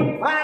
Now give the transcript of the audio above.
Bye.